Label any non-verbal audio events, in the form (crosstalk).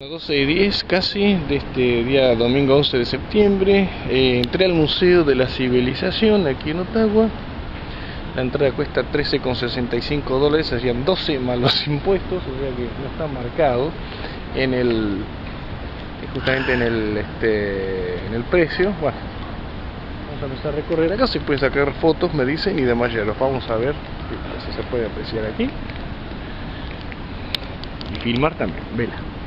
12 y 10 casi de este día domingo 11 de septiembre eh, entré al Museo de la Civilización aquí en Ottawa. La entrada cuesta 13,65 dólares serían 12 más los (laughs) impuestos o sea que no está marcado en el justamente en el este en el precio. Bueno vamos a empezar a recorrer acá se puede sacar fotos me dicen y demás ya los vamos a ver si se puede apreciar aquí. Y filmar también vela.